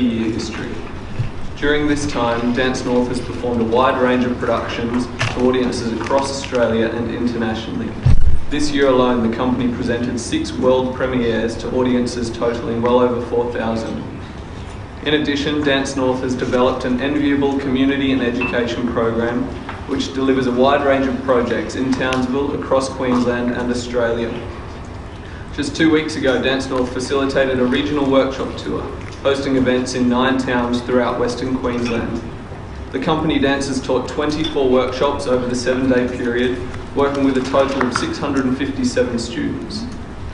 year history. During this time, Dance North has performed a wide range of productions to audiences across Australia and internationally. This year alone, the company presented six world premieres to audiences totaling well over 4,000. In addition, Dance North has developed an enviable community and education program which delivers a wide range of projects in Townsville, across Queensland and Australia. Just two weeks ago, Dance North facilitated a regional workshop tour, hosting events in nine towns throughout Western Queensland. The company dancers taught 24 workshops over the seven day period, working with a total of 657 students.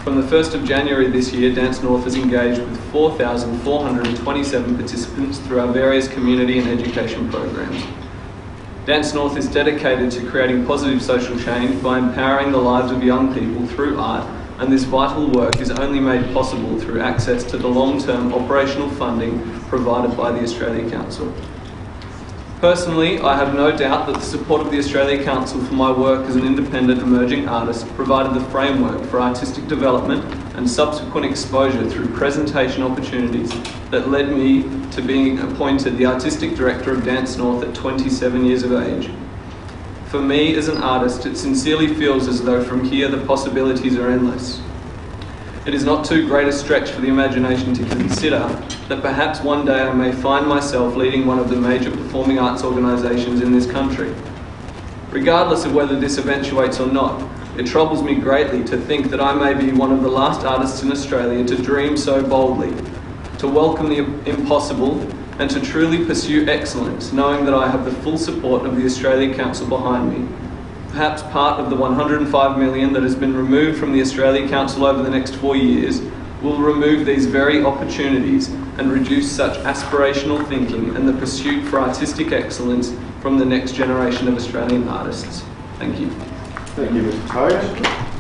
From the 1st of January this year, Dance North has engaged with 4,427 participants through our various community and education programs. Dance North is dedicated to creating positive social change by empowering the lives of young people through art, and this vital work is only made possible through access to the long term operational funding provided by the Australia Council. Personally, I have no doubt that the support of the Australia Council for my work as an independent emerging artist provided the framework for artistic development and subsequent exposure through presentation opportunities that led me to being appointed the Artistic Director of Dance North at 27 years of age. For me, as an artist, it sincerely feels as though from here the possibilities are endless. It is not too great a stretch for the imagination to consider that perhaps one day I may find myself leading one of the major performing arts organisations in this country. Regardless of whether this eventuates or not, it troubles me greatly to think that I may be one of the last artists in Australia to dream so boldly, to welcome the impossible, and to truly pursue excellence, knowing that I have the full support of the Australia Council behind me perhaps part of the 105 million that has been removed from the Australia Council over the next four years will remove these very opportunities and reduce such aspirational thinking and the pursuit for artistic excellence from the next generation of Australian artists. Thank you. Thank you, Mr. Toad.